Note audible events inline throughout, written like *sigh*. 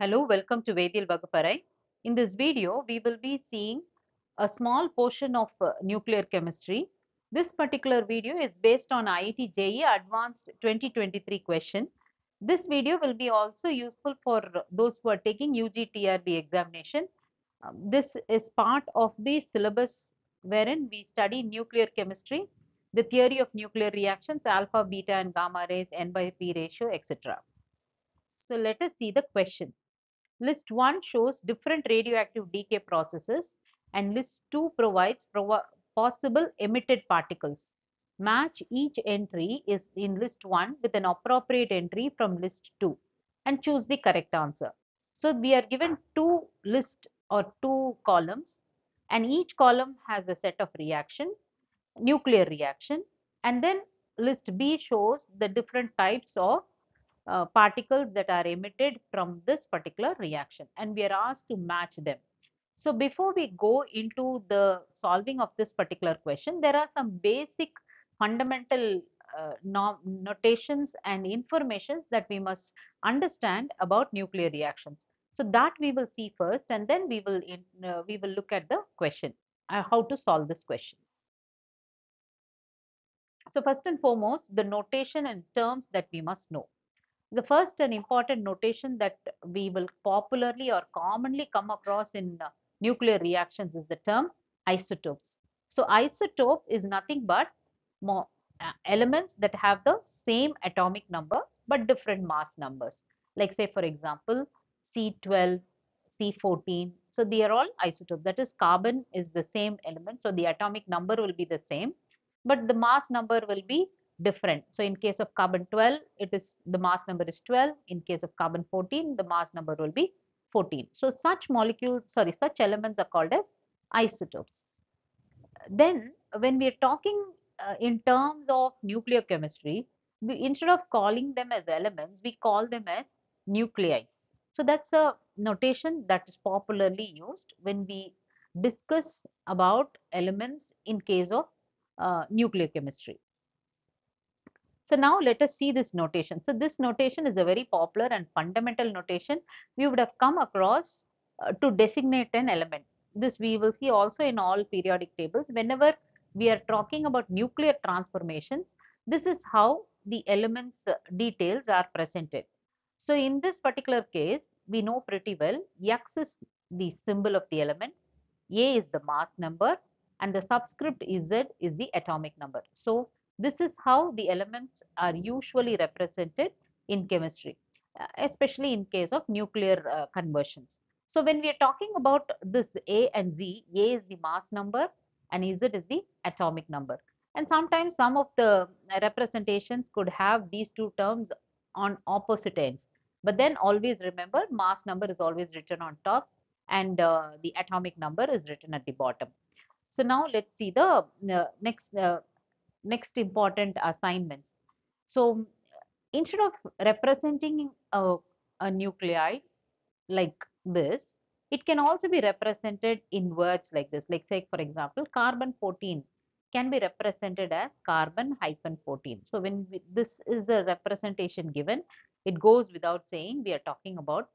Hello, welcome to Vediyal Vagupparai. In this video, we will be seeing a small portion of uh, nuclear chemistry. This particular video is based on IIT JEE Advanced 2023 question. This video will be also useful for those who are taking UG TRB examination. Um, this is part of the syllabus wherein we study nuclear chemistry, the theory of nuclear reactions, alpha, beta and gamma rays, N by P ratio, etc. So let us see the question. List 1 shows different radioactive decay processes and list 2 provides provi possible emitted particles. Match each entry is in list 1 with an appropriate entry from list 2 and choose the correct answer. So we are given two list or two columns and each column has a set of reaction, nuclear reaction and then list B shows the different types of uh, particles that are emitted from this particular reaction and we are asked to match them. So before we go into the solving of this particular question, there are some basic fundamental uh, no notations and informations that we must understand about nuclear reactions. So that we will see first and then we will in, uh, we will look at the question, uh, how to solve this question. So first and foremost, the notation and terms that we must know. The first and important notation that we will popularly or commonly come across in uh, nuclear reactions is the term isotopes. So isotope is nothing but more, uh, elements that have the same atomic number but different mass numbers. Like say for example, C12, C14. So they are all isotopes. That is carbon is the same element. So the atomic number will be the same, but the mass number will be different. So in case of carbon 12, it is the mass number is 12. In case of carbon 14, the mass number will be 14. So such molecules, sorry, such elements are called as isotopes. Then when we are talking uh, in terms of nuclear chemistry, we, instead of calling them as elements, we call them as nuclides. So that's a notation that is popularly used when we discuss about elements in case of uh, nuclear chemistry. So now let us see this notation. So this notation is a very popular and fundamental notation we would have come across uh, to designate an element. This we will see also in all periodic tables. Whenever we are talking about nuclear transformations, this is how the elements uh, details are presented. So in this particular case, we know pretty well X is the symbol of the element, A is the mass number and the subscript Z is the atomic number. So this is how the elements are usually represented in chemistry, uh, especially in case of nuclear uh, conversions. So when we are talking about this A and Z, A is the mass number and Z is the atomic number. And sometimes some of the representations could have these two terms on opposite ends. But then always remember mass number is always written on top and uh, the atomic number is written at the bottom. So now let's see the uh, next uh, next important assignments. So instead of representing a, a nuclide like this, it can also be represented in words like this. Like say, for example, carbon 14 can be represented as carbon hyphen 14. So when we, this is a representation given, it goes without saying we are talking about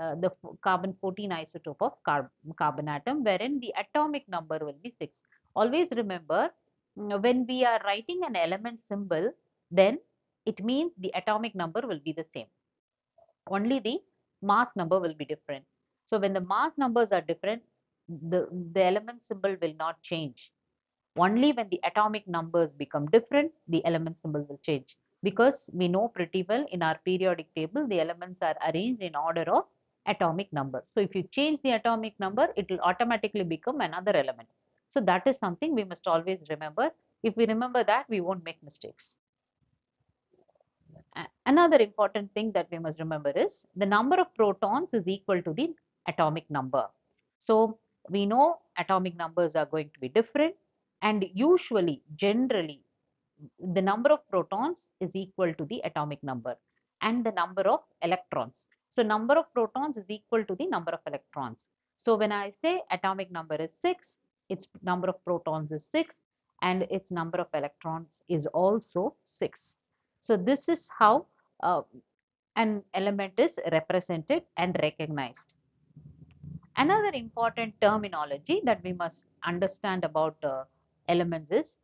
uh, the carbon 14 isotope of carb carbon atom wherein the atomic number will be 6. Always remember when we are writing an element symbol, then it means the atomic number will be the same. Only the mass number will be different. So when the mass numbers are different, the, the element symbol will not change. Only when the atomic numbers become different, the element symbol will change. Because we know pretty well in our periodic table, the elements are arranged in order of atomic number. So if you change the atomic number, it will automatically become another element. So that is something we must always remember. If we remember that, we won't make mistakes. Another important thing that we must remember is the number of protons is equal to the atomic number. So we know atomic numbers are going to be different and usually, generally, the number of protons is equal to the atomic number and the number of electrons. So number of protons is equal to the number of electrons. So when I say atomic number is 6, its number of protons is 6 and its number of electrons is also 6. So this is how uh, an element is represented and recognized. Another important terminology that we must understand about uh, elements is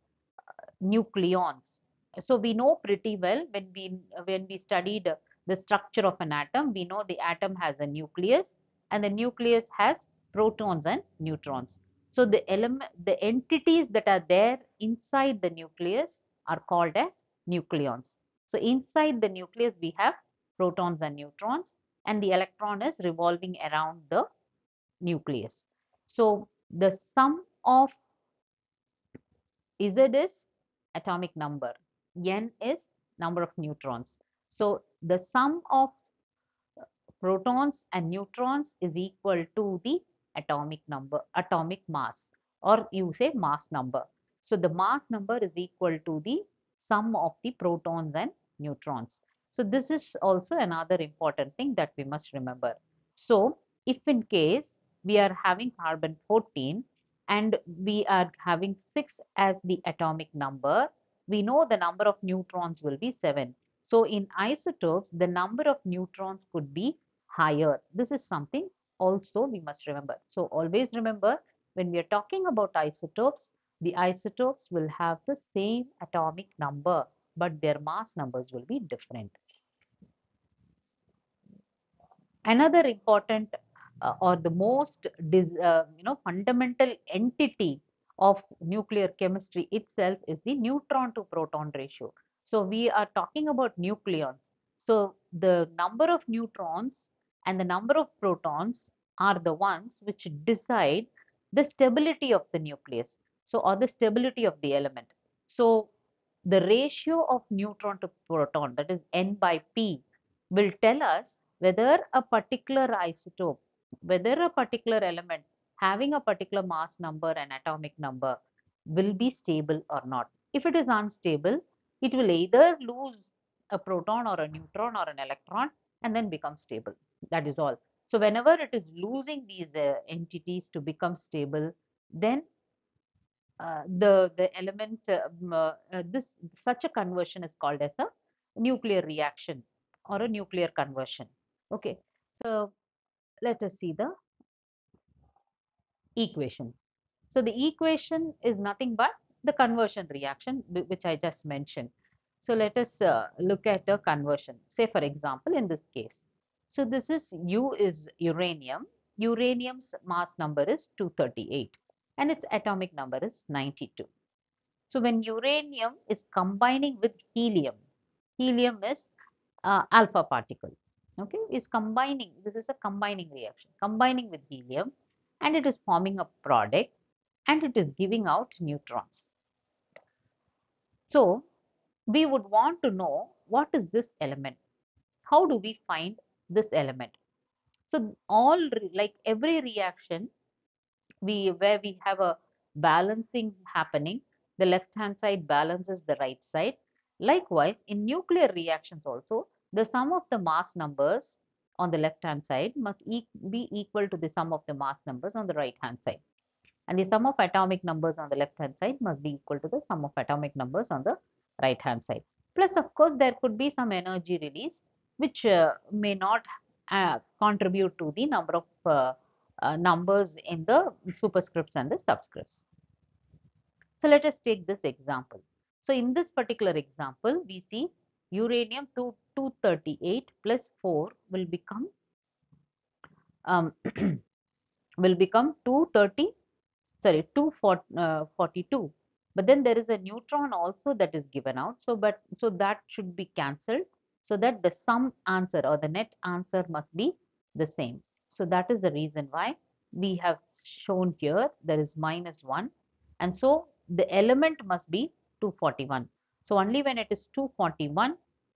uh, nucleons. So we know pretty well when we when we studied the structure of an atom, we know the atom has a nucleus and the nucleus has protons and neutrons. So the element, the entities that are there inside the nucleus are called as nucleons. So inside the nucleus we have protons and neutrons and the electron is revolving around the nucleus. So the sum of Z is atomic number, N is number of neutrons. So the sum of protons and neutrons is equal to the atomic number, atomic mass, or you say mass number. So the mass number is equal to the sum of the protons and neutrons. So this is also another important thing that we must remember. So if in case we are having carbon 14 and we are having 6 as the atomic number, we know the number of neutrons will be 7. So in isotopes, the number of neutrons could be higher. This is something also we must remember. So always remember when we are talking about isotopes, the isotopes will have the same atomic number, but their mass numbers will be different. Another important uh, or the most uh, you know fundamental entity of nuclear chemistry itself is the neutron to proton ratio. So we are talking about nucleons. So the number of neutrons and the number of protons are the ones which decide the stability of the nucleus. So or the stability of the element. So the ratio of neutron to proton that is n by p will tell us whether a particular isotope whether a particular element having a particular mass number and atomic number will be stable or not. If it is unstable, it will either lose a proton or a neutron or an electron and then become stable. That is all. So whenever it is losing these uh, entities to become stable, then uh, the the element um, uh, this such a conversion is called as a nuclear reaction or a nuclear conversion. Okay, so let us see the equation. So the equation is nothing but the conversion reaction which I just mentioned. So let us uh, look at a conversion. Say for example, in this case. So this is U is uranium. Uranium's mass number is 238 and its atomic number is 92. So when uranium is combining with helium, helium is uh, alpha particle okay, is combining, this is a combining reaction, combining with helium and it is forming a product and it is giving out neutrons. So, we would want to know what is this element? How do we find this element? So, all like every reaction we where we have a balancing happening, the left hand side balances the right side. Likewise, in nuclear reactions also, the sum of the mass numbers on the left hand side must e be equal to the sum of the mass numbers on the right hand side. And the sum of atomic numbers on the left hand side must be equal to the sum of atomic numbers on the right hand side. Plus, of course, there could be some energy release which uh, may not uh, contribute to the number of uh, numbers in the superscripts and the subscripts. So, let us take this example. So, in this particular example, we see uranium 238 plus 4 will become um, *clears throat* will become 230 sorry 242 uh, but then there is a neutron also that is given out so but so that should be cancelled so that the sum answer or the net answer must be the same so that is the reason why we have shown here there is minus 1 and so the element must be 241 so only when it is 241,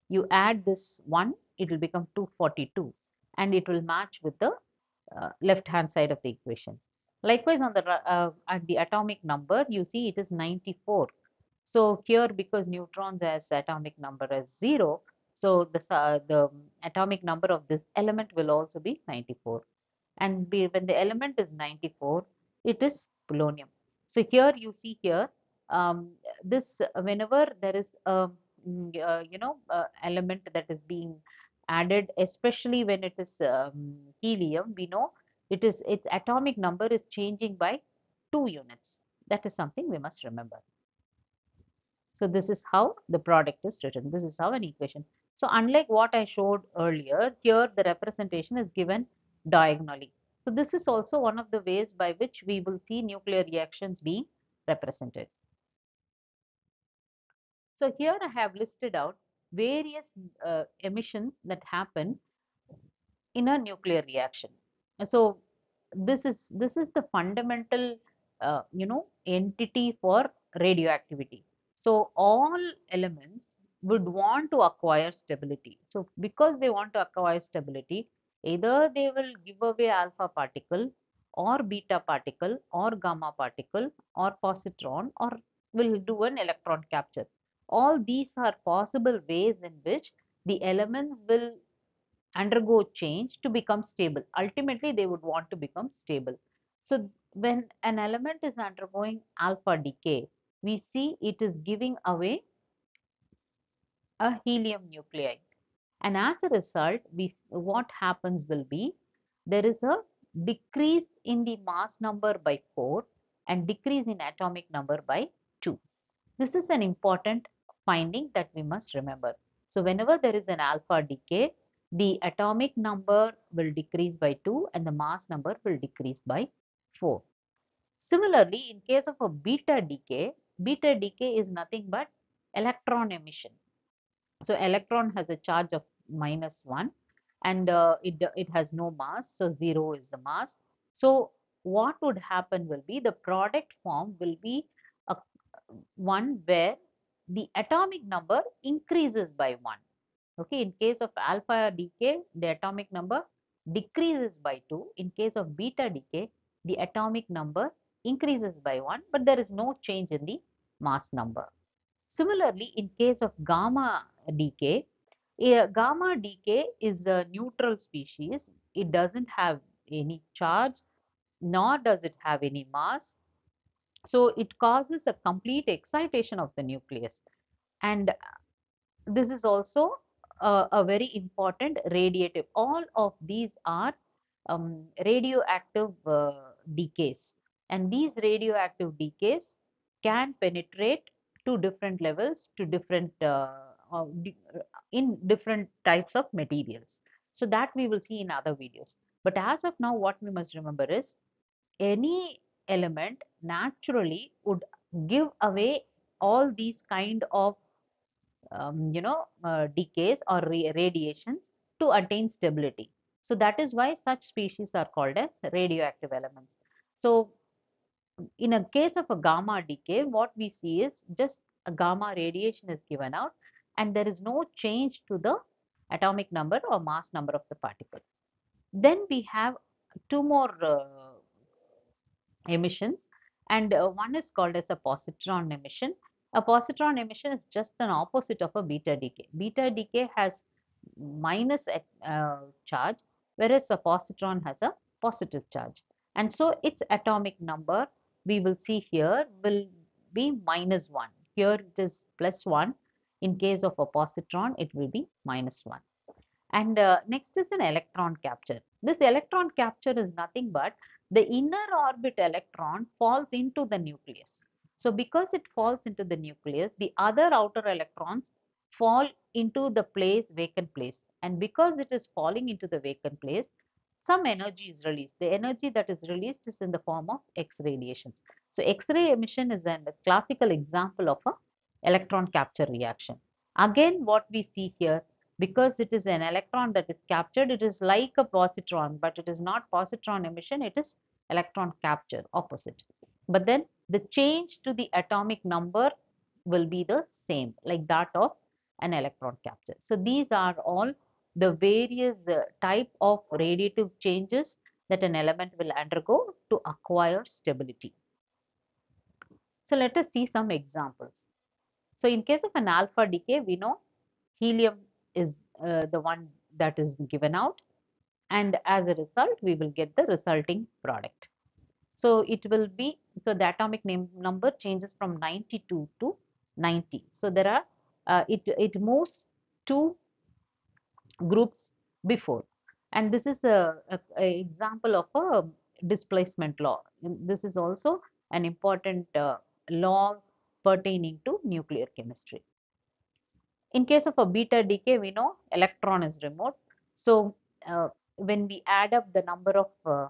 you add this 1, it will become 242 and it will match with the uh, left hand side of the equation. Likewise, on the uh, at the atomic number, you see it is 94. So here, because neutrons has atomic number as 0, so the, uh, the atomic number of this element will also be 94. And be, when the element is 94, it is polonium. So here you see here, um, this whenever there is a mm, uh, you know uh, element that is being added, especially when it is um, helium, we know it is its atomic number is changing by 2 units. That is something we must remember. So this is how the product is written. This is how an equation. So unlike what I showed earlier, here the representation is given diagonally. So this is also one of the ways by which we will see nuclear reactions being represented. So here I have listed out various uh, emissions that happen in a nuclear reaction. So this is this is the fundamental uh, you know entity for radioactivity. So all elements would want to acquire stability. So because they want to acquire stability, either they will give away alpha particle or beta particle or gamma particle or positron or will do an electron capture. All these are possible ways in which the elements will undergo change to become stable. Ultimately, they would want to become stable. So when an element is undergoing alpha decay, we see it is giving away a helium nuclei. And as a result, we, what happens will be, there is a decrease in the mass number by 4 and decrease in atomic number by 2. This is an important finding that we must remember. So whenever there is an alpha decay, the atomic number will decrease by 2 and the mass number will decrease by 4. Similarly, in case of a beta decay, beta decay is nothing but electron emission. So electron has a charge of minus 1 and uh, it, it has no mass. So 0 is the mass. So what would happen will be the product form will be a one where the atomic number increases by 1. Okay, in case of alpha decay, the atomic number decreases by 2. In case of beta decay, the atomic number increases by 1, but there is no change in the mass number. Similarly, in case of gamma decay, a gamma decay is a neutral species. It doesn't have any charge, nor does it have any mass. So it causes a complete excitation of the nucleus. And this is also a, a very important radiative. All of these are um, radioactive uh, decays. And these radioactive decays can penetrate to different levels to different uh, uh, in different types of materials. So that we will see in other videos. But as of now, what we must remember is any element naturally would give away all these kind of um, you know uh, decays or radiations to attain stability. So that is why such species are called as radioactive elements. So in a case of a gamma decay, what we see is just a gamma radiation is given out and there is no change to the atomic number or mass number of the particle. Then we have two more uh, emissions and uh, one is called as a positron emission. A positron emission is just an opposite of a beta decay. Beta decay has minus uh, charge whereas a positron has a positive charge and so its atomic number we will see here will be minus 1. Here it is plus 1. In case of a positron, it will be minus 1. And uh, next is an electron capture. This electron capture is nothing but the inner orbit electron falls into the nucleus. So because it falls into the nucleus, the other outer electrons fall into the place, vacant place. And because it is falling into the vacant place, some energy is released. The energy that is released is in the form of X radiations. So X-ray emission is a classical example of an electron capture reaction. Again, what we see here, because it is an electron that is captured, it is like a positron, but it is not positron emission, it is electron capture, opposite. But then the change to the atomic number will be the same, like that of an electron capture. So these are all the various uh, type of radiative changes that an element will undergo to acquire stability. So let us see some examples. So in case of an alpha decay, we know helium is uh, the one that is given out and as a result, we will get the resulting product. So it will be, so the atomic name number changes from 92 to 90. So there are, uh, it, it moves two groups before. And this is a, a, a example of a displacement law. This is also an important uh, law pertaining to nuclear chemistry. In case of a beta decay, we know electron is removed. So uh, when we add up the number of uh,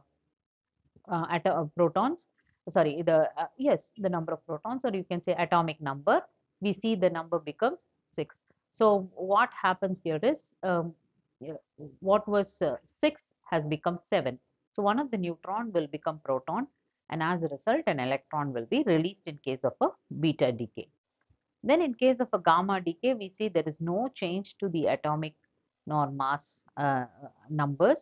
uh, uh, protons, sorry, the uh, yes, the number of protons, or you can say atomic number, we see the number becomes six. So what happens here is um, what was uh, six has become seven. So one of the neutron will become proton, and as a result, an electron will be released in case of a beta decay. Then in case of a gamma decay, we see there is no change to the atomic nor mass uh, numbers.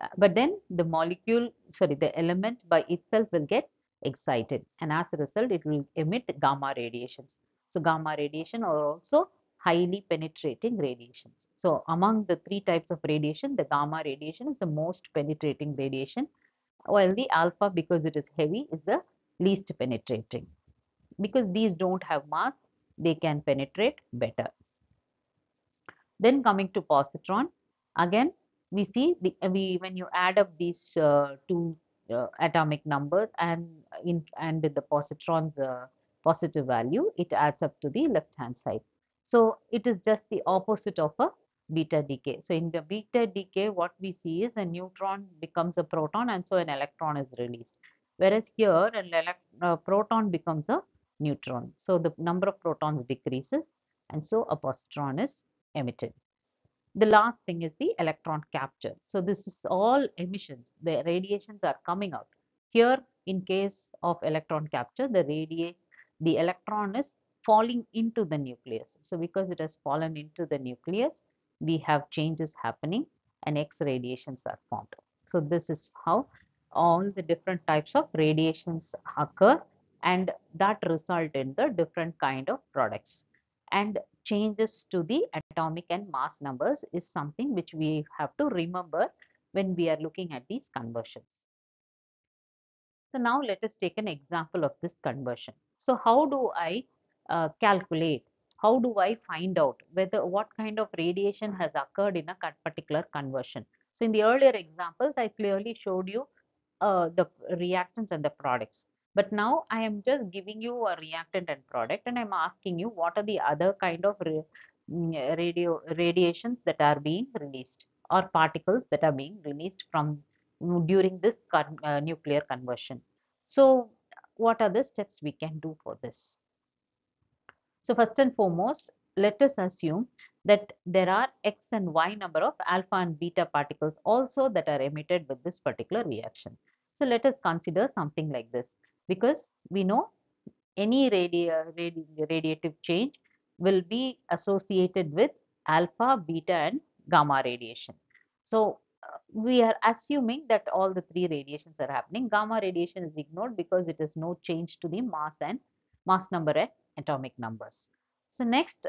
Uh, but then the molecule, sorry, the element by itself will get excited and as a result, it will emit gamma radiations. So gamma radiation are also highly penetrating radiations. So among the three types of radiation, the gamma radiation is the most penetrating radiation, while the alpha, because it is heavy, is the least penetrating. Because these don't have mass, they can penetrate better. Then coming to positron, again we see the we when you add up these uh, two uh, atomic numbers and in and the positron's uh, positive value, it adds up to the left hand side. So it is just the opposite of a beta decay. So in the beta decay, what we see is a neutron becomes a proton and so an electron is released. Whereas here, an uh, proton becomes a neutron. So the number of protons decreases and so a positron is emitted. The last thing is the electron capture. So this is all emissions. The radiations are coming out. Here, in case of electron capture, the radiate, the electron is falling into the nucleus. So because it has fallen into the nucleus, we have changes happening and X radiations are formed. So this is how all the different types of radiations occur and that result in the different kind of products and changes to the atomic and mass numbers is something which we have to remember when we are looking at these conversions. So now let us take an example of this conversion. So how do I uh, calculate? How do I find out whether what kind of radiation has occurred in a particular conversion? So in the earlier examples, I clearly showed you uh, the reactants and the products. But now I am just giving you a reactant and product and I'm asking you what are the other kind of mm, radio radiations that are being released or particles that are being released from mm, during this con uh, nuclear conversion. So what are the steps we can do for this? So first and foremost, let us assume that there are x and y number of alpha and beta particles also that are emitted with this particular reaction. So let us consider something like this because we know any radi radi radiative change will be associated with alpha, beta and gamma radiation. So uh, we are assuming that all the three radiations are happening. Gamma radiation is ignored because it is no change to the mass and mass number and atomic numbers. So next,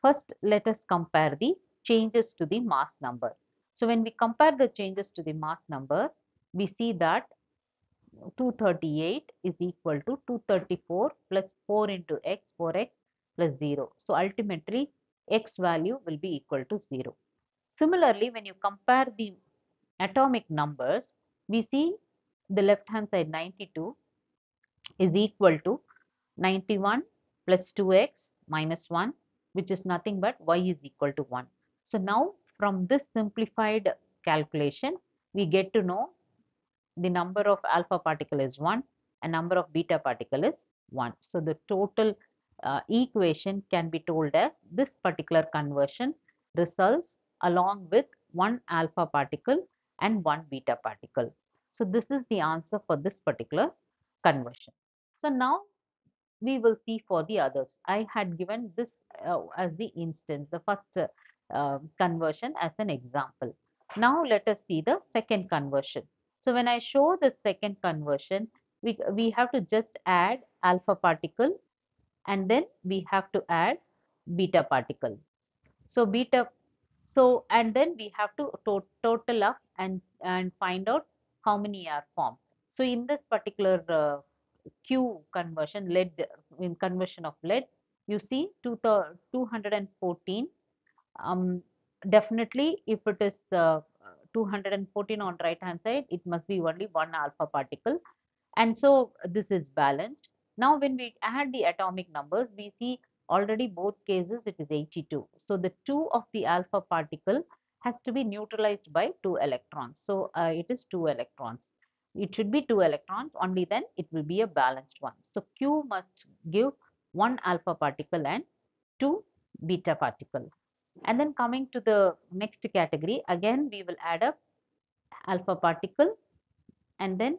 first let us compare the changes to the mass number. So when we compare the changes to the mass number, we see that 238 is equal to 234 plus 4 into x 4x plus 0. So ultimately x value will be equal to 0. Similarly, when you compare the atomic numbers, we see the left hand side 92 is equal to 91 plus 2x minus 1 which is nothing but y is equal to 1. So now from this simplified calculation, we get to know the number of alpha particle is 1 and number of beta particle is 1. So the total uh, equation can be told as this particular conversion results along with one alpha particle and one beta particle. So this is the answer for this particular conversion. So now we will see for the others. I had given this uh, as the instance, the first uh, conversion as an example. Now let us see the second conversion. So when I show the second conversion, we, we have to just add alpha particle and then we have to add beta particle. So beta, so and then we have to, to total up and, and find out how many are formed. So in this particular uh, Q conversion, lead in conversion of lead, you see two, 214 um, definitely if it is uh, 214 on right hand side, it must be only one alpha particle. And so this is balanced. Now when we add the atomic numbers, we see already both cases it is 82. So the 2 of the alpha particle has to be neutralized by 2 electrons. So uh, it is 2 electrons. It should be 2 electrons, only then it will be a balanced one. So Q must give 1 alpha particle and 2 beta particle. And then coming to the next category, again we will add up alpha particle and then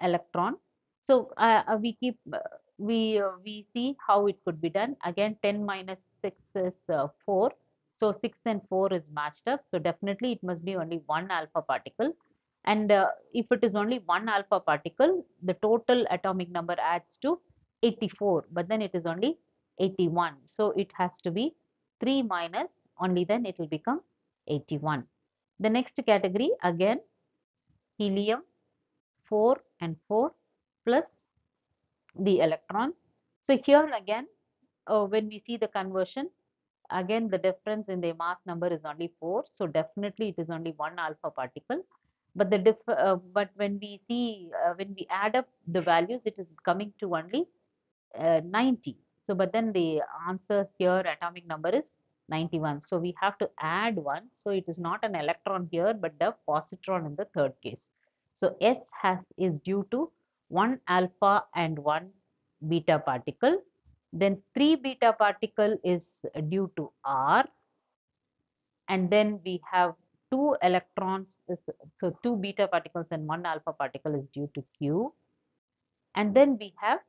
electron. So uh, uh, we keep uh, we uh, we see how it could be done. Again, 10 minus 6 is uh, 4. So 6 and 4 is matched up. So definitely it must be only one alpha particle. And uh, if it is only one alpha particle, the total atomic number adds to 84, but then it is only 81. So it has to be 3 minus, only then it will become 81. The next category again helium 4 and 4 plus the electron. So here again uh, when we see the conversion again the difference in the mass number is only 4. So definitely it is only one alpha particle. But the diff uh, but when we see uh, when we add up the values it is coming to only uh, 90. So but then the answer here atomic number is 91. So we have to add one. So it is not an electron here but the positron in the third case. So S has is due to one alpha and one beta particle. Then three beta particle is due to R. And then we have two electrons, is, so two beta particles and one alpha particle is due to Q. And then we have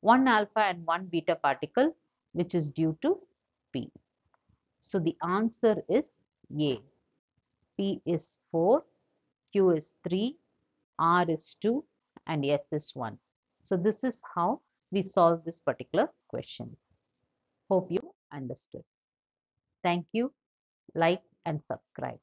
one alpha and one beta particle which is due to P. So the answer is A. P is 4, Q is 3, R is 2 and S is 1. So this is how we solve this particular question. Hope you understood. Thank you. Like and subscribe.